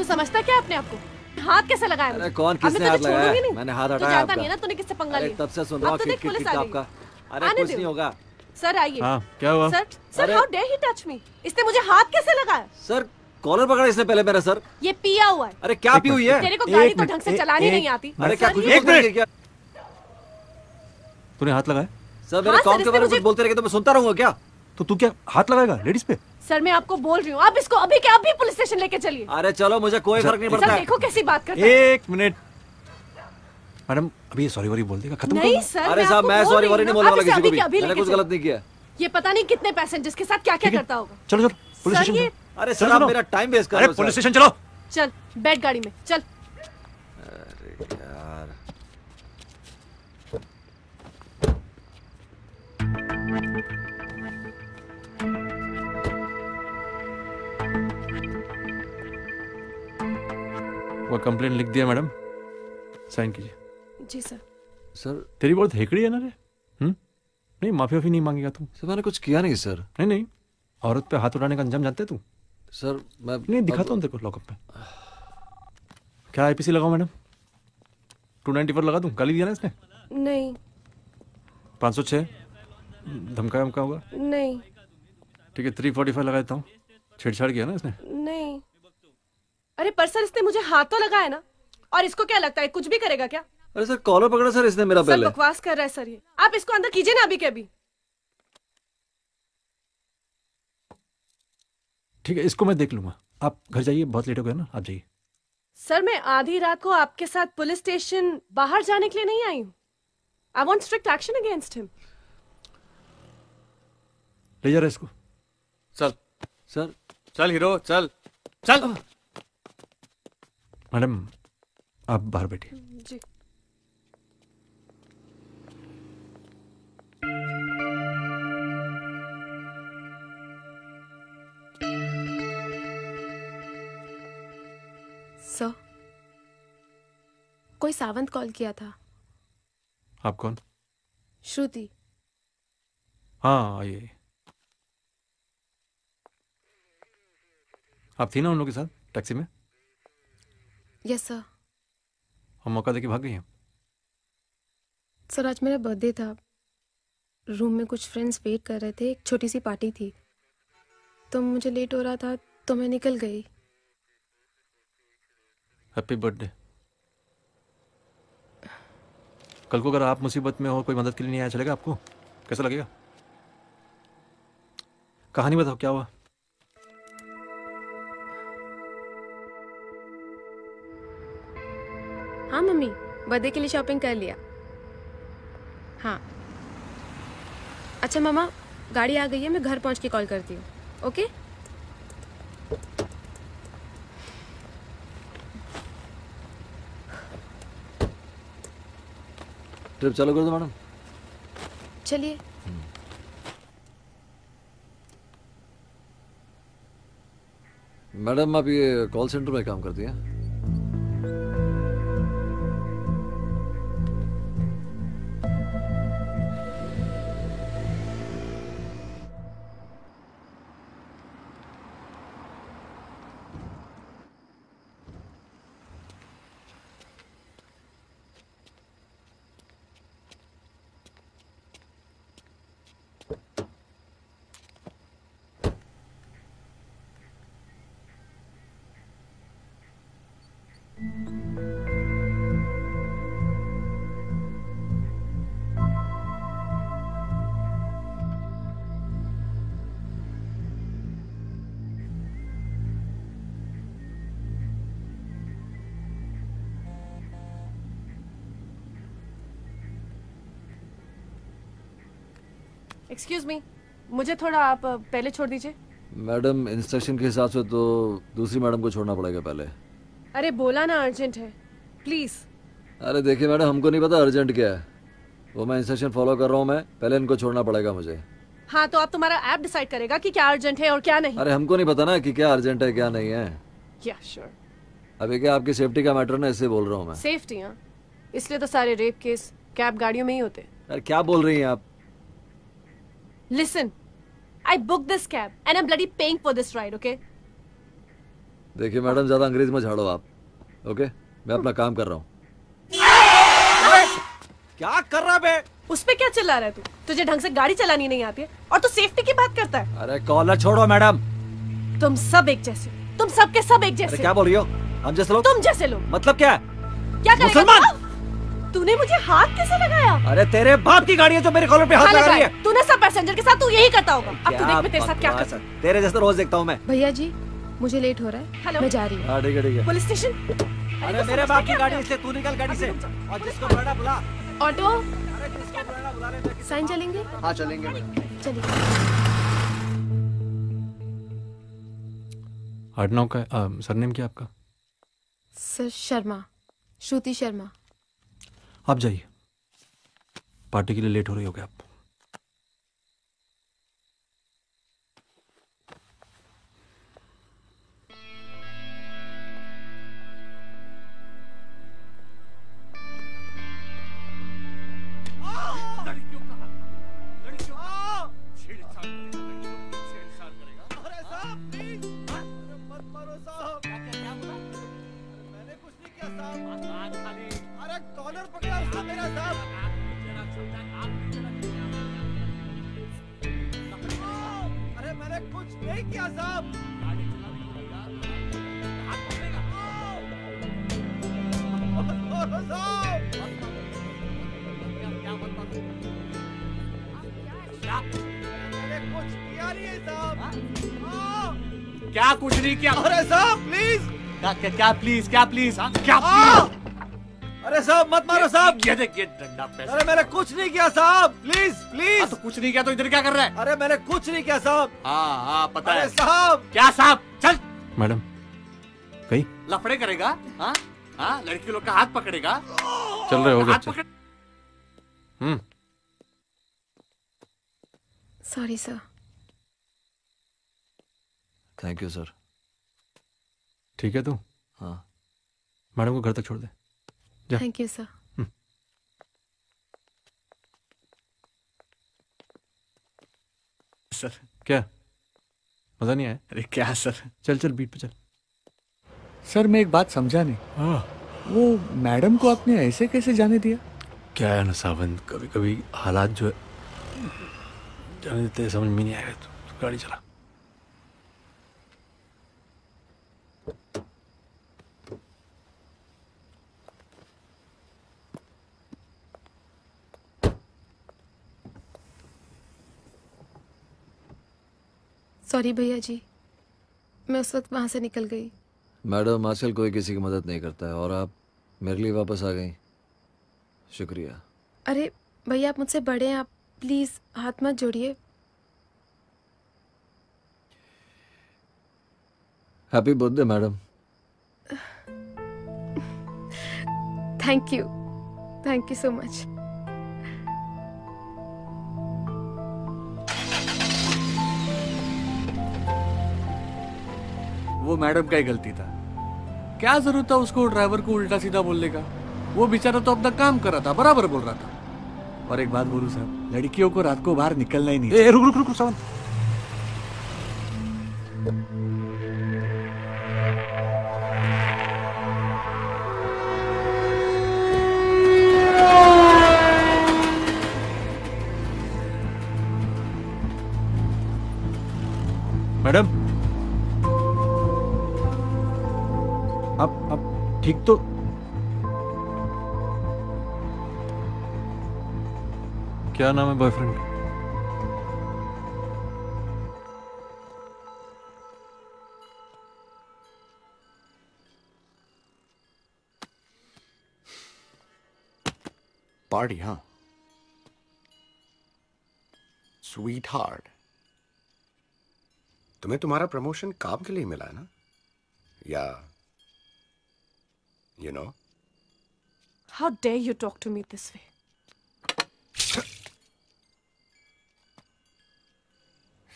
तू समझता क्या अपने आप को? हाथ कैसे लगाया अरे मुझे? कौन किसने हाथ लगाया? मैंने हाथ तू हटाया जानता आपका। नहीं है ना तूने किससे पंगा लिया? तब से सुन रहा हूँ तो किट देख किट आपका? अरे कुछ नहीं होगा। सर आइए। हाँ क्या हुआ? Sir sir how dare he touch me? इसने मुझे हाथ कैसे लगाया? सर कॉलर पकड़ा इसने पहले मेरा सर। ये पिया हुआ है। अरे क्या पी हुई है? तेरे को गाड़ी तो ढंग से चलानी नहीं आती। अरे क्या कुछ एक मिनट। क्या तूने हाथ लगाया? सर मेरे हाँ, काम के बारे में कुछ बोलते रहे तो मैं सुनता रहूँगा क्या? तो तू क्या हाथ लगाएगा लेडीज़ पे? सर मैं आपको बोल रही हूँ। आप इसको अभी के अभी पुलिस स्टेशन लेके चलिए। अरे चलो मुझे कोई फ़र्क नहीं पड़ता। देखो कैसी बात करता है। एक मिनट। मैडम अभी सॉरी वॉरी बोल देगा खत्म नहीं सर अरे साहब मैं सॉरी वॉरी नहीं बोलने वाला किसी को भी। मैंने कुछ गलत नहीं किया। ये पता नहीं कितने पैसेंजर्स के साथ क्या क्या करता होगा। चलो चलो पुलिस स्टेशन अरे सर आप मेरा टाइम वेस्ट कर रहे हो पुलिस स्टेशन चलो। चल बैठ गाड़ी में चल। यार। वो कंप्लेंट लिख दिया मैडम साइन कीजिए। जी सर सर तेरी बहुत हेकड़ी है ना रे? हम्म? नहीं माफ़ी वाफी नहीं मांगेगा तू। सर मैंने कुछ किया नहीं सर नहीं नहीं। औरत पे हाथ उठाने का अंजाम जानते तू? सर मैं नहीं दिखाता हूँ तेरे को लॉकअप में क्या आईपीसी लगाओ मैडम टू नाइन्टी फोर लगा दूँ? गाली दिया ना इसने? नहीं। पाँच सौ छः धमका धमका होगा? नहीं। ठीक है थ्री फोर्टी फाइव लगा देता हूँ। छेड़छाड़ किया ना इसने? नहीं। सर इसने मुझे हाथ तो लगाया ना। और इसको क्या लगता है कुछ भी करेगा क्या? अरे सर कॉलर पकड़ा सर इसने मेरा सर पहले। बकवास कर रहा है सर ये। आप इसको अंदर कीजिए ना अभी के अभी। ठीक है इसको मैं देख लूँगा। आप घर जाइए बहुत लेट हो गया ना आप जाइए। सर मैं आधी रात को आपके साथ पुलिस स्टेशन बाहर जाने के लिए नहीं आई हूँ। I want strict action against him ले जा रहा है इसको। चल। सर। चल हीरो चल। चल। मैडम आप बाहर बैठिए। जी। सर कोई सावंत कॉल किया था? आप कौन? श्रुति। हाँ आइए। आप थी ना उन लोगों के साथ टैक्सी में? यस सर हम मौका देके भाग गई हैं? सर आज मेरा बर्थडे था। रूम में कुछ फ्रेंड्स वेट कर रहे थे। एक छोटी सी पार्टी थी। तो मुझे लेट हो रहा था तो मैं निकल गई। हैप्पी बर्थडे कल को अगर आप मुसीबत में हो कोई मदद के लिए नहीं आया चलेगा आपको? कैसा लगेगा? कहानी बताओ क्या हुआ? हाँ मम्मी बर्थडे के लिए शॉपिंग कर लिया। हाँ। अच्छा मामा गाड़ी आ गई है मैं घर पहुँच के कॉल करती हूँ। ओके ट्रिप चालू कर दो मैडम चलिए। मैडम आप ये कॉल सेंटर में काम करती हैं? एक्सक्यूज मी मुझे थोड़ा आप पहले छोड़ दीजिए। मैडम इंस्ट्रक्शन के हिसाब से तो दूसरी मैडम को छोड़ना पड़ेगा पहले। अरे बोला ना अर्जेंट है। प्लीज़ अरे देखिए मैडम हमको नहीं पता अर्जेंट क्या है। वो मैं इंस्ट्रक्शन फॉलो कर रहा हूँ मैं पहले इनको छोड़ना पड़ेगा मुझे। हाँ तो आप तुम्हारा ऐप डिसाइड करेगा कि क्या अर्जेंट है और क्या नहीं। अरे हमको नहीं पता ना कि क्या अर्जेंट है क्या नहीं है। या श्योर अभी क्या आपकी सेफ्टी का मैटर ना इससे बोल रहा हूँ मैं। सेफ्टी हाँ। इसलिए तो सारे रेप केस कैब गाड़ियों में ही होते। यार क्या बोल रही हैं आप? I book this cab and I am bloody paying for this ride okay देखिए मैडम ज़्यादा अंग्रेज़ में झाड़ो आप ओके मैं अपना काम कर रहा हूँ। क्या कर रहा बे? उस पे क्या चिल्ला रहा है तू? तुझे ढंग से गाड़ी चलानी नहीं आती है और तू सेफ्टी की बात करता है। अरे कॉलर छोड़ो मैडम। तुम सब एक जैसे तुम सब के सब एक अरे जैसे क्या बोल रही हो? हम जैसे लोग? तुम जैसे लोग। मतलब क्या है? क्या करेगा मुसलमान! तू? तूने मुझे हाथ कैसे लगाया? अरे तेरे बाप की गाड़ी है जो मेरे कॉलर पे हाथ हाँ लगा रही है। तूने सब पैसेंजर के साथ तू यही करता होगा। अब तू देख मैं तेरे साथ क्या कर तेरे जैसे रोज देखता हूँ मैं। भैया जी मुझे लेट हो रहा है। हेलो। मैं जा रही हूँ। हाँ ठीक है ठीक है। पुलिस स्टेशन अरे मेरे बाप की गाड़ी इसलिए तू निकल गाड़ी से। और जिसको बुलाना बुला। ऑटो? साइन चलेंगे? हाँ चलेंगे चलिए। आडनाव का सरनेम क्या आपका? सर शर्मा। श्रुति शर्मा। आप जाइए। पार्टी के लिए लेट हो रही होगी आप। कॉलर पकड़ा उसने मेरा साहब। अरे मैंने कुछ नहीं किया साहब। कुछ किया नहीं है साहब। क्या कुछ नहीं किया? अरे साहब प्लीज़ क्या क्या, प्लीज़ क्या प्लीज़? क्या प्लीज़ अरे साहब मत मारो साहब। ये देख ये डंडा पैसे। अरे मैंने कुछ नहीं किया साहब प्लीज़ हाँ, प्लीज़ तो कुछ नहीं किया तो इधर क्या कर रहा है? अरे मैंने कुछ नहीं किया साहब। हाँ हाँ पता अरे है। साहब। क्या साहब? चल। मैडम कहीं? लफड़े करेगा? हाँ हाँ लड़की लोग का हाथ पकड़ेगा। चल रहे हो हाथ पकड़ हम्म। Sorry sir thank you sir ठीक है तू? हाँ। मैडम को घर तक छोड़ दे। थैंक यू सर सर क्या? मज़ा नहीं आया? अरे क्या सर? चल चल बीट पे चल। सर मैं एक बात समझा नहीं हाँ। वो मैडम को आपने ऐसे कैसे जाने दिया? क्या है ना सावंत? कभी कभी हालात जो है जाने देते समझ में नहीं आएगा तू तू गाड़ी चला। सॉरी भैया जी। मैं उस वक्त वहाँ से निकल गई। मैडम आजकल कोई किसी की मदद नहीं करता है और आप मेरे लिए वापस आ गई। शुक्रिया। अरे भैया आप मुझसे बड़े हैं आप प्लीज़ हाथ मत जोड़िए। Happy birthday madam. Thank you thank you so much वो मैडम का ही गलती था। क्या ज़रूरत था उसको ड्राइवर को उल्टा सीधा बोलने का? वो बेचारा तो अपना काम कर रहा था, बराबर बोल रहा था। और एक बात बोलू साहब, लड़कियों को रात को बाहर निकलना ही नहीं ए, रुक रुक रुक आप आप ठीक तो। क्या नाम है बॉयफ्रेंड का? पार्टी हाँ स्वीट हार्ट तुम्हें तुम्हारा प्रमोशन काम के लिए मिला है ना? या you know How dare you talk to me this way?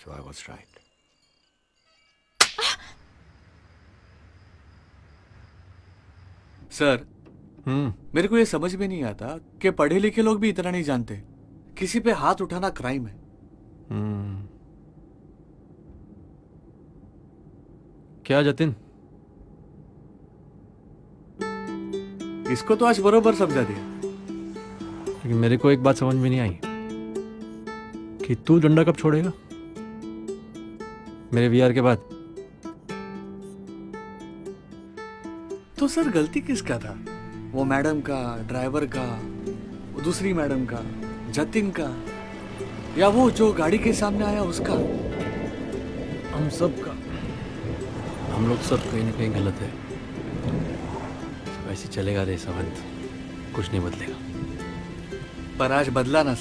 So I was right sir hmm मेरे को ये समझ में नहीं आता कि पढ़े लिखे लोग भी इतना नहीं जानते किसी पे हाथ उठाना क्राइम है हम्म। क्या जतिन इसको तो आज बरोबर समझा दिया। लेकिन मेरे को एक बात समझ में नहीं आई कि तू डंडा कब छोड़ेगा? मेरे वीआर के बाद। तो सर गलती किसका था? वो मैडम का ड्राइवर का वो दूसरी मैडम का जतिन का या वो जो गाड़ी के सामने आया उसका? हम सब का। हम लोग सब कहीं ना कहीं गलत है। वैसे चलेगा रे सवंत। कुछ नहीं बदलेगा। पर आज बदला ना